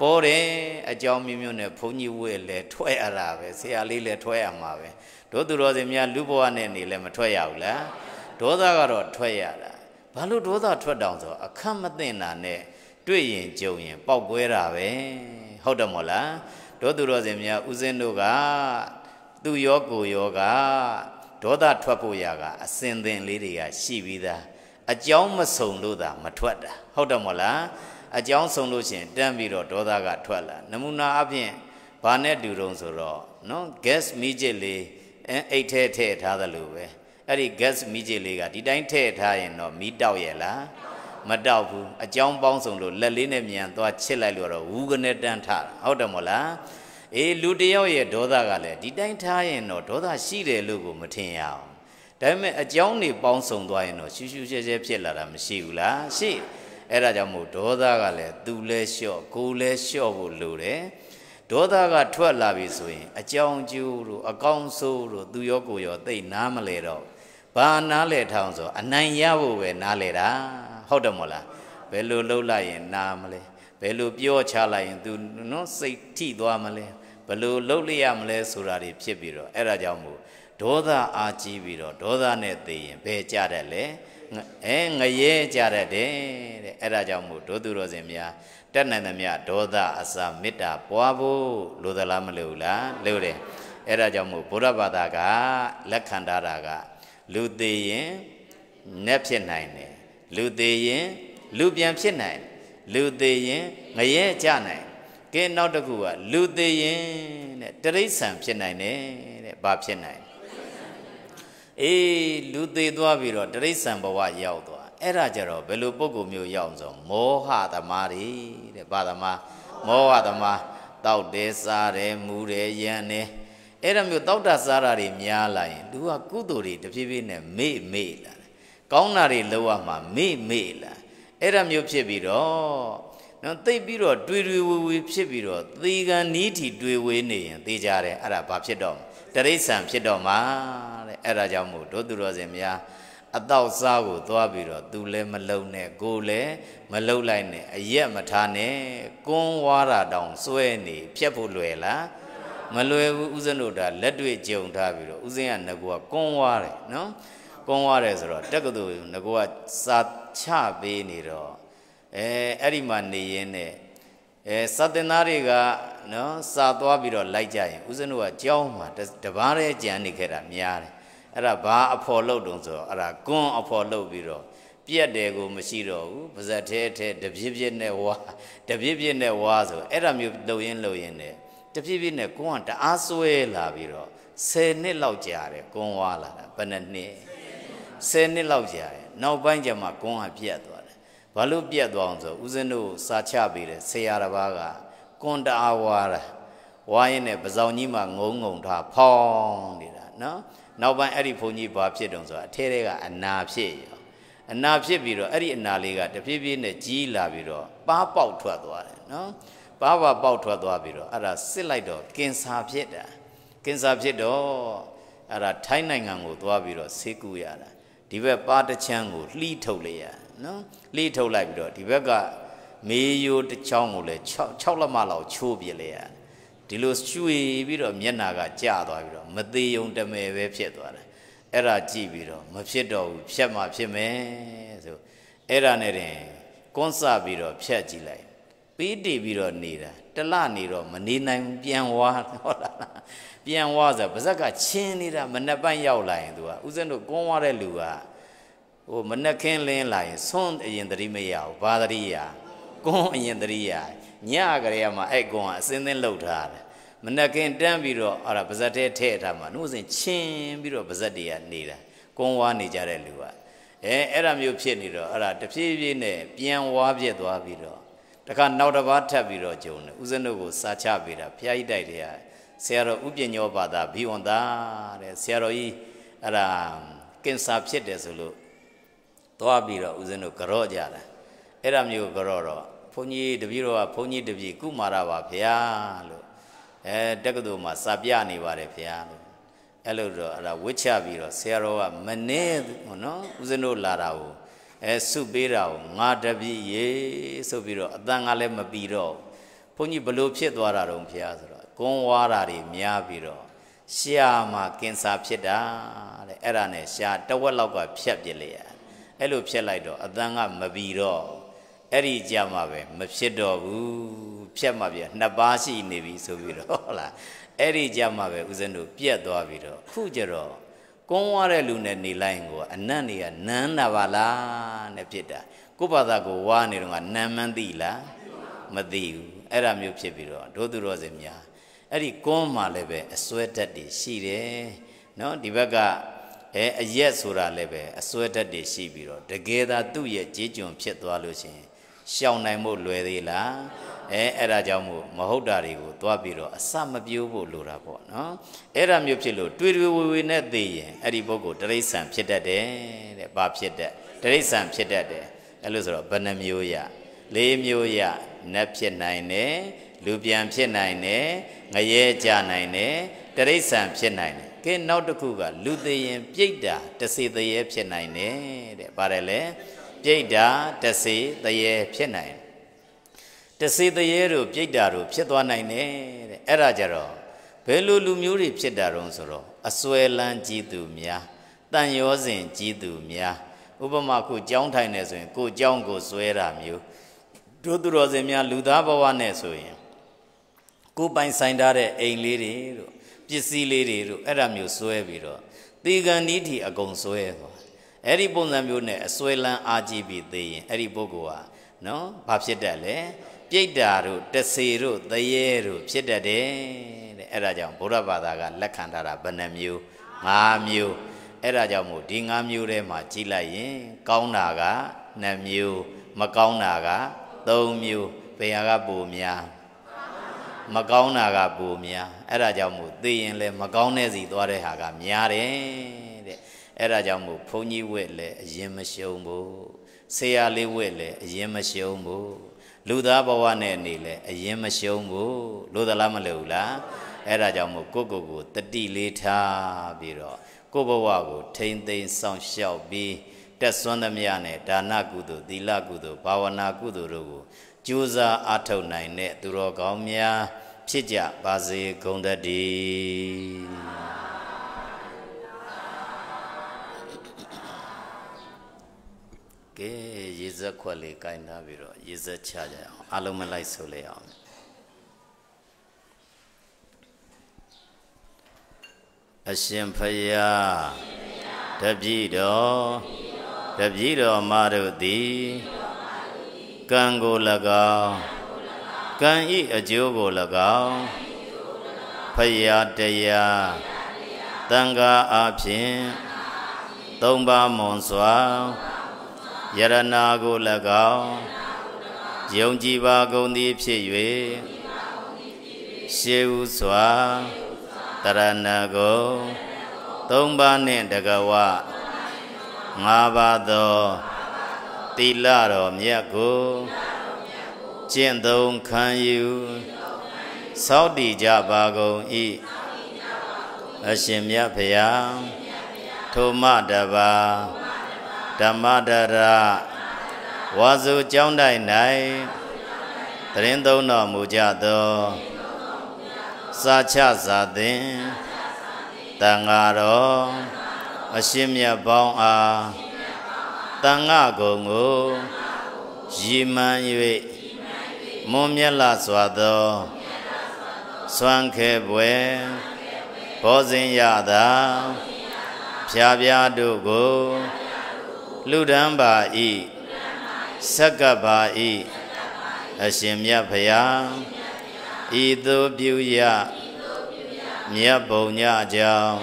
ပေါ်တယ်အကြောင်းမျိုးမျိုးနဲ့ဘုန်းကြီးဝဲလည်းထွက်ရတာပဲဆရာလေးလည်းထွက်ရမှာပဲတို့သူတော်စင်များလူဘဝနဲ့နေလည်းမထွက်ရဘူးလားဒေါသကတော့ထွက်ရတာဘာလို့ဒေါသထွက်တောင်ဆိုအခက်မသိတာနဲ့တွေ့ရင်ကြုံရင် ပေါက်ကွဲတာပဲဟုတ်တယ်မို့လားတို့သူတော်စင်များဥစဉ်တို့ကသူ့ယောကိုယောကဒေါသထွက်ဖို့ရာကအစင်သင်လေးတွေကရှိပြီးသား အကြောင်းမစုံလို့သာမထွက်တာဟုတ်တယ်မို့လားအကြောင်းစုံလို့ရှိရင်တန်းပြီးတော့ဒေါသကထွက်လာနမူနာအပြင်ဘာနဲ့တူတုံဆိုတော့နော် gas မီးကျစ်လေးအဲအိတ်ထဲထည့်ထားသလိုပဲအဲ့ဒီ gas မီးကျစ်လေးကဒီတိုင်းထည့်ထားရင်တော့မီးတောက်ရဲ့လားမတောက်ဘူးအကြောင်းပေါင်းစုံလို့လက်လေးနဲ့မြန်သွားချစ်လိုက်လို့တော့ဝူကနေတန်းထားဟုတ်တယ်မို့လားအေးလူတယောက်ရဲ့ဒေါသကလည်းဒီတိုင်းထားရင်တော့ဒေါသရှိတယ်လို့ကိုမထင်ရအောင် ဒါပေမဲ့အကြောင်းတွေပေါင်းစုံသွားရင်တော့ရှူးရှူးရှဲရှဲဖြစ်လာတာမရှိဘူးလားရှိအဲ့ဒါကြောင့်မို့ဒေါသကလည်းသူလဲလျှော့ကိုယ်လဲလျှော့ဖို့လိုတယ်ဒေါသကထွက်လာပြီဆိုရင် အကြောင်းကျိုးတို့အကောင်းဆိုးတို့သူရောကိုယ်ရောသိနားမလဲတော့ဘာနားလဲထောင်ဆိုအနိုင်ရဖို့ပဲနားလဲတာဟုတ်တယ်မို့လားဘယ်လိုလှုပ်လိုက်ရင်နားမလဲဘယ်လိုပြောချလိုက်ရင် तू နော်စိတ်ထိသွားမလဲဘယ်လိုလှုပ်လိုက်ရမလဲဆိုတာတွေဖြစ်ပြီးတော့အဲ့ဒါကြောင့်မို့ ဒေါသအာကြီးပြီးတော့ဒေါသနဲ့သိရင်ဘယ်ကြတတ်လဲအဲငရဲကြတတ်တယ်တဲ့အဲ့ဒါကြောင့်မို့ဒုသူတော်စင်များတက်နိုင်သမျှဒေါသအစာမေတ္တာပွားဖို့လိုသလားမလိုဘူးလားလိုတယ်အဲ့ဒါကြောင့်မို့ဘုရားဘာသာကလက်ခံထားတာကလူသေးရင်နက်ဖြစ်နိုင်တယ်လူသေးရင်လူပြန်ဖြစ်နိုင် လူသေးရင်ငရဲကြနိုင်ကဲနောက်တစ်ခုကလူသေးရင်တဲ့တရိษံဖြစ်နိုင်တယ်တဲ့ဘာဖြစ်နိုင် အေးလူသေးသွားပြီးတော့တရိษံဘဝရောက်သွားအဲ့ဒါကြတော့ဘယ်လိုပုံကုမျိုးရောက်ဆိုမောဟသမားတွေတဲ့ဘာသမားမောဟသမားတောက်တယ်စားတယ်မူတယ်ရန်တယ်အဲ့ဒါမျိုးတောက်တာစားတာတွေများလာရင်သူကကုသိုလ်တွေတဖြည်းဖြည်းနဲ့မေ့မေ့လာတယ်ကောင်းတာတွေလောက်ရမှာမေ့မေ့လာအဲ့ဒါမျိုးဖြစ်ပြီးတော့နော်သိပြီးတော့တွေ့တွေ့ဝေဝေဖြစ်ပြီးတော့သေကံနီးထီတွေ့ဝေးနေရင်သေကြတယ်အဲ့ဒါဘာဖြစ်တော့တရိษံဖြစ်တော့မှာတဲ့ အဲ့ဒါကြောင့်မို့တို့သူတော်စင်များအတော့စားကိုသွားပြီးတော့သူလည်းမလုံနဲ့ကိုလည်းမလုံလိုက်နဲ့အရက်မထားနဲ့ကွန်းဝါတာတောင်စွဲနေဖြတ်ဖို့လွယ်လားမလွယ်ဘူးဥစဉ်တို့ဒါလက်တွေ့ကြုံထားပြီးတော့ဥစဉ်ကငကူကကွန်းဝါတယ်နော်ကွန်းဝါတယ်ဆိုတော့တက္ကသိုလ်ငကူကစာချပေးနေတော့အဲအဲ့ဒီမှာနေရင်းနဲ့အဲစတင်သားတွေကနော်စာသွားပြီးတော့လိုက်ကြရင်ဥစဉ်တို့ကကြောင်းမှာတပားတဲ့ကြံနေခဲ့တာများတယ် အဲ့ဒါဘာအဖော်လုပ်တုံဆိုတော့အဲ့ဒါကွန်းအဖော်လုပ်ပြီးတော့ပြက်တယ်ကိုမရှိတော့ဘူးပါဇက်သေးသေးတပြည့်ပြည့်နဲ့ဝါတပြည့်ပြည့်နဲ့ဝါဆိုအဲ့ဒါမျိုးလှုပ်ရင်းလှုပ်ရင်းနဲ့တပြည့်ပြည့်နဲ့ကွန်းကတအားဆွဲလာပြီးတော့10နှစ်လောက်ကြာတယ်ကွန်းဝါလာတာဘယ်နှစ်နှစ်10နှစ်လောက်ကြာတယ်နောက်ပိုင်းကျမှကွန်းကပြက်သွားတယ်ဘာလို့ပြက်သွားအောင်ဆိုဦးဇင်းတို့စာချပေးတယ်ဆရာတစ်ပါးကကွန်းတအားဝါတာဝဝါရင်နဲ့ပဇောင်ကြီးမှာငုံငုံထားဖောင်းနေတာနော် နောက်ပိုင်းအဲ့ဒီဘုန်းကြီးဘာဖြစ်တုံဆိုတာအထဲထဲကအနာဖြစ်ရောအနာဖြစ်ပြီးတော့အဲ့ဒီအနာလေးကတဖြည်းဖြည်းနဲ့ကြီးလာပြီးတော့ပါးပေါက်ထွက်သွားတယ်နော်ပါးပါပေါက်ထွက်သွားပြီးတော့အဲ့ဒါစစ်လိုက်တော့ကင်ဆာဖြစ်တာကင်ဆာဖြစ်တော့အဲ့ဒါထိုင်းနိုင်ငံကိုသွားပြီးတော့ဆေးကုရတာဒီဘက်ပါးတစ်ချမ်းကိုလှီးထုတ်လိုက်ရနော်လှီးထုတ်လိုက်ပြီးတော့ဒီဘက်ကမေးရိုးတစ်ချောင်းကိုလည်း6 6လက်မလောက်ချိုးပြလိုက်ရ ဒီလိုရွှေပြီးတော့မျက်နာကကျသွားပြီးတော့မသေးုံတမယ်ပဲဖြစ်သွားတယ်အဲ့ဒါကြည့်ပြီးတော့မဖြစ်တော့ဘူးဖြတ်မှဖြစ်မယ်ဆိုအဲ့ဒါနဲ့တင်ကွန်းစပြီးတော့ဖြတ်ကြည့်လိုက်ပြီးတည်ပြီးတော့နေတာတလနေတော့မနေနိုင်ပြန်ဝါဟုတ်လားပြန်ဝါဆိုပါဇက်ကချင်းနေတာမနှက်ပိုင်းရောက်လာရင်သူကဥစဉ်တို့ကွန်းဝါတဲ့လူကဟိုမနှက်ခင်းလင်းလာရင်ဆွန်းအရင်တတိမရဘူးဘာတတိရကွန်းအရင်တတိရ ညကလေးကမှအဲ့ကွန်းကအစင်းသင်းလှုပ်ထားတယ်မနှက်ကင်းတန်းပြီးတော့အဲ့ဒါပါဇက်ထဲထည့်ထားမှနှုတ်စဉ်ချင်းပြီးတော့ပါဇက်တွေကနေတာကွန်းဝါနေကြတဲ့လူကအဲအဲ့ဒါမျိုးဖြစ်နေတော့အဲ့ဒါတဖြည်းဖြည်းနဲ့ပြန်ဝါပြက်သွားပြီးတော့တခါနောက်တစ်ပါးထပ်ပြီးတော့ဂျုံတယ်ဦးဇင်းတို့ကိုစာချပေးတာဖျားကြီးတိုက်တဲ့ဆရာတော်ဥပညောဘာသာဘီဝန္တာတဲ့ဆရာတော်ကြီးအဲ့ဒါကင်ဆာဖြစ်တယ်ဆိုလို့သွားပြီးတော့ဦးဇင်းတို့ကြော့ကြတာအဲ့ဒါမျိုးကြော့တော့ ဘုန်းကြီးတပည့်တော်ကဘုန်းကြီးတပည့်ကုမာရပါဗျာလို့အဲတက္ကသိုလ်မှာစာပြနေပါတယ်ဗျာလို့အဲ့လိုတော့အဲ့ဒါဝစ်ချပြီးတော့ဆရာတော်ကမနေနော်ဦးဇင်းတို့လာတာကိုအဲစုပေးတာကိုငါတပည့်ရေဆိုပြီးတော့အတန်ကလည်းမပြီးတော့ဘုန်းကြီးဘလို့ဖြစ်သွားတာတော့ဗျာဆိုတော့ကွန်းဝါတာတွေများပြီးတော့ရှာမှာကင်ဆာဖြစ်တာတဲ့အဲ့ဒါနဲ့ရှာတဝက်လောက်ကဖြတ်ပြစ်လိုက်ရအဲ့လိုဖြတ်လိုက်တော့အတန်ကမပြီးတော့ အဲ့ဒီကြမှာပဲမဖြစ်တော့ဘူးဖြတ်မှပြနှစ်ပါးရှိနေပြီဆိုပြီးတော့ဟုတ်လားအဲ့ဒီကြမှာပဲဦးဇင်းတို့ပြက်သွားပြီးတော့ခုကြတော့ကုန်းဝါတဲ့လူနဲ့နေလိုက်ကိုအနတ်တွေကနန်းတာပါလားနဲ့ဖြစ်တာကိုယ့်ဘာသာကိုဝါနေတော့ကနန်းမှန်းသိလားမသိဘူးအဲ့ဒါမျိုးဖြစ်ပြီးတော့ဒုသူတော်စင်များအဲ့ဒီကွန်းမှာလည်းပဲအစွဲတက်တွေရှိတယ်နော်ဒီဘက်ကအဲအရက်ဆိုတာလည်းပဲအစွဲတက်တွေရှိပြီးတော့တကယ်သာသူ့ရဲ့ကြေးကျွန်ဖြစ်သွားလို့ရှိရင် ရှောင်နိုင်ဖို့လွယ်သေးလားအဲအဲ့ဒါကြောင့်မို့မဟုတ်တာတွေကိုသွားပြီးတော့အစမပြိုးဖို့လိုတာပေါ့နော်အဲ့ဒါမျိုးဖြစ်လို့တွေ့တွေ့ဝေဝေနဲ့သိရင်အဲ့ဒီပုဂ္ဂိုလ်တရိษံဖြစ်တတ်တယ်တဲ့ဘာဖြစ်တတ်တရိษံဖြစ်တတ်တယ်အဲ့လိုဆိုတော့ဘယ်နှမျိုးရလေးမျိုးရနတ်ဖြစ်နိုင်တယ်လူပြန်ဖြစ်နိုင်တယ်ငရဲကြနိုင်တယ်တရိษံဖြစ်နိုင်တယ်ကဲနောက်တစ်ခုကလူသေးရင်ပြိတ္တာတစေတရေဖြစ်နိုင်တယ်တဲ့ပါတယ်လေ ပြိတ္တာတစေတရေဖြစ်နိုင်တစေတရေတို့ပြိတ္တာတို့ဖြစ်သွားနိုင်တယ်တဲ့အဲ့ဒါကြတော့ဘယ်လိုလူမျိုးတွေဖြစ်တာတုံးဆိုတော့အစွဲလန်းကြီးသူများတန်ရောစဉ်ကြီးသူများဥပမာခုကြောင်းထိုင်နေဆိုရင် ကိုကြောင်းကိုစွဲတာမျိုးတို့သူတော်စင်များလူသားဘဝနဲ့ဆိုရင်ကိုပိုင်ဆိုင်ထားတဲ့အိမ်လေးတွေတို့ပစ္စည်းလေးတွေတို့အဲ့ဒါမျိုးစွဲပြီးတော့သေကံဤထီအကုန်စွဲသွား အဲ့ဒီပုံစံမျိုးနဲ့အစွဲလန်းအာကြည့်ပြီးသေရင်အဲ့ဒီပုဂ္ဂိုလ်ဟာနော်ဘာဖြစ်တတ်လဲပြိတ္တာတို့တစေတို့တရေတို့ဖြစ်တတ်တယ်တဲ့အဲ့ဒါကြောင့်ဗုဒ္ဓဘာသာကလက်ခံထားတာဘယ်နှမျိုး၅မျိုးအဲ့ဒါကြောင့်မို့ဒီ၅မျိုးထဲမှာကြည်လိုက်ရင် ကောင်းတာက2မျိုးမကောင်းတာက3မျိုးဘယ်ဟာကပိုများမကောင်းတာကပိုများအဲ့ဒါကြောင့်မို့သိရင်လည်းမကောင်းတဲ့စီသွားတဲ့ဟာကများတယ်တဲ့ အဲ့ဒါကြောင့်မို့ဘုန်းကြီးဝက်လည်းအရင်မရှုံးဘူးဆရာလေးဝက်လည်းအရင်မရှုံးဘူးလူသားဘဝနဲ့နေလဲအရင်မရှုံးဘူးလို့သလားမလို့လားအဲ့ဒါကြောင့်မို့ကိုကိုကိုတတိလေးထားပြီးတော့ကိုဘဝကိုထိမ့်သိမ်းဆောင်ရှောက်ပြီးတက်ဆွမ်းသမျှနဲ့ဒါနကုသိုလ်သီလကုသိုလ်ဘာဝနာကုသိုလ်တို့ကိုကြိုးစားအားထုတ်နိုင်တဲ့သူတော်ကောင်းများ ဖြစ်ကြပါစေကုန်တည်း ကဲရေစက်ခွက်လေးကင်ထားပြီးတော့ရေစက်ချကြအောင်အလုံးမလိုက်ဆိုလေအောင်အရှင်ဖယားတပည့်တော်တပည့်တော်မတို့သည်ကံကို၎င်းကံဤအကျိုးကို၎င်းဖယားတရားတန်ခါအဖြစ်သုံးပါးမွန်စွာ ယရနာကို၎င်းယုံကြည်ပါကုန်သည်ဖြစ်၍ရှေးဥစွာတရဏဂုံသုံးပါးနှင့်တကဝငါးပါးသောတိလတော်မြတ်ကိုကျင့်သုံးခံယူစောင့်တည်ကြပါကုန်၏အရှင်မြတ်ဖျားထိုမတပါ ဓမ္မဒရဝါစုကျောင်းတိုင်း၌တရင်သုံးတော်မူကြသောစာချစာသင်တန်ဃာတော်အရှင်မြတ်ပေါင်းအားတန်ဃာကုံကိုရည်မှန်း၍မွန်မြတ်လာစွာသောစွမ်းခဲပွဲဘောဇင်ရတာဖြာပြားတို့ကို လူဒန်းပါဤဆက်ကပ်ပါဤအရှင်မြတ်ဖရာဤသို့ပြုရမြတ်ဘုံညကြောင့်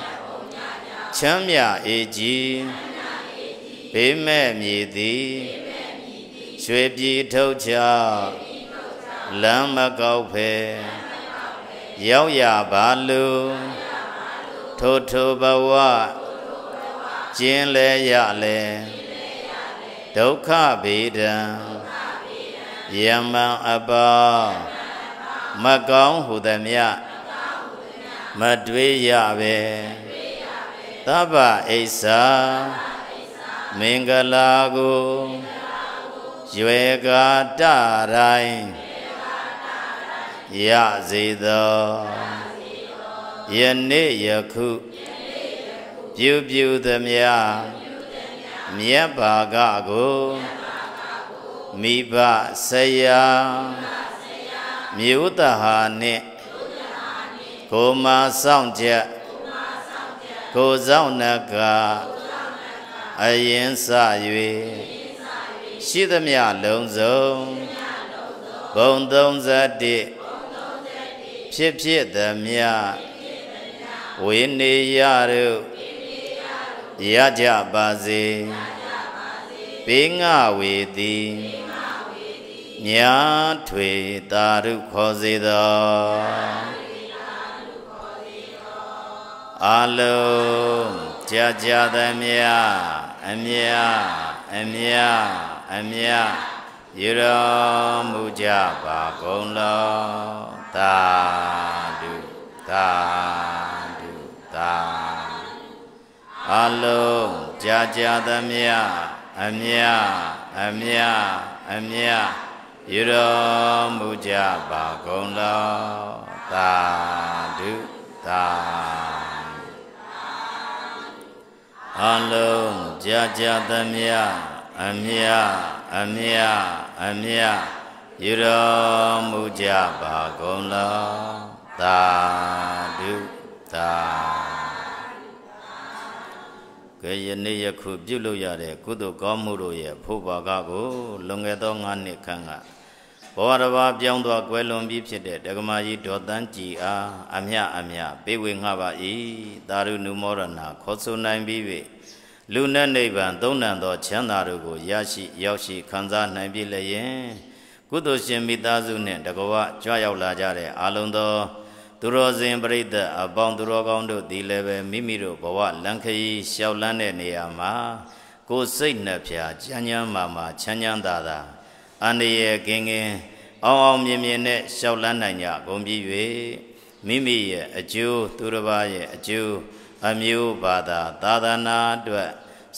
ချမ်းမြအေးကြီးဘေးမဲ့မြည်သည်ရွှေပြည်ထုတ်ချလမ်းမကောက်ဖဲရောက်ရပါလို့ထိုထိုဘဝကျင်းလဲရလဲ ဒုက္ခဗေဒံယမံအပါမကောင်းဟုသမျှမတွေးရပဲသဗ္ဗအိဆာမင်္ဂလာကိုရွယ်ကာတတိုင်းရစေသောယနေ့ယခုပြုပြုသမျှ မြတ်ဘာကကိုမိဘဆရာမြို့တဟာနှင့်ကိုမဆောင်ချက်ကိုဆောင်နကအရင်စ၍ရှိသမျှလုံးစုံဘုံ31ဖြစ်ဖြစ်သမျှဝိနေရတို့ ရကြပါစေဘေးငါဝေသည်ညာထွေတာရုခေါ်စေသောအလုံးကြာကြာသမျှအမြအမြအမြယူတော်မူကြပါကုန်လောသာဓုသာဓုသာ အလုံးကြာကြာသမျှအမြအမြအမြယူတော်မူကြပါကုန်လောသာဓုသာအလုံးကြာကြာသမျှအမြအမြအမြယူတော်မူကြပါကုန်လောသာဓုသာ ကဲယနေ့ယခုပြုလုပ်ရတဲ့ကုသိုလ်ကောင်းမှုတို့ရဲ့ဖို့ပါကကိုလွန်ခဲ့သော၅နှစ်ခန့်ကဘဝတစ်ပါးပြောင်းသွားကွယ်လွန်ပြီးဖြစ်တဲ့ဒကမာကြီးဒေါ်တန်းကြည်အားအမြအမြပေးဝေငှပါ၏သာရုဏုမောရဏခေါ်ဆိုနိုင်ပြီး၍လူနဲ့နိဗ္ဗာန်သုံးနံသောချမ်းသာတို့ကိုရရှိရောက်ရှိခံစားနိုင်ပြီလျင်ကုသိုလ်ရှင်မိသားစုနှင့်တကဝကြွရောက်လာကြတဲ့အာလုံသော သူတော်စင်ပရိသတ်အပေါင်းသူတော်ကောင်းတို့ဒီလည်းပဲမိမိတို့ဘဝလန်ခရီးရှောက်လန်းတဲ့နေရာမှာကိုယ်စိတ်နှဖျားချမ်းချမ်းမာမာချမ်းချမ်းသာသာအန္တရာယ်ကင်းကင်းအောင်အောင်မြင်မြင်နဲ့ရှောက်လန်းနိုင်ကြကုန်ပြီ၍မိမိရဲ့အကျိုးသူတစ်ပါးရဲ့အကျိုးအမျိုးဘာသာသာသနာအတွက်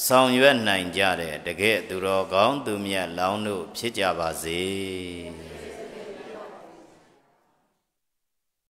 ဆောင်ရွက်နိုင်ကြတဲ့တကယ်သူတော်ကောင်းသူမြတ်လောင်းတို့ဖြစ်ကြပါစေ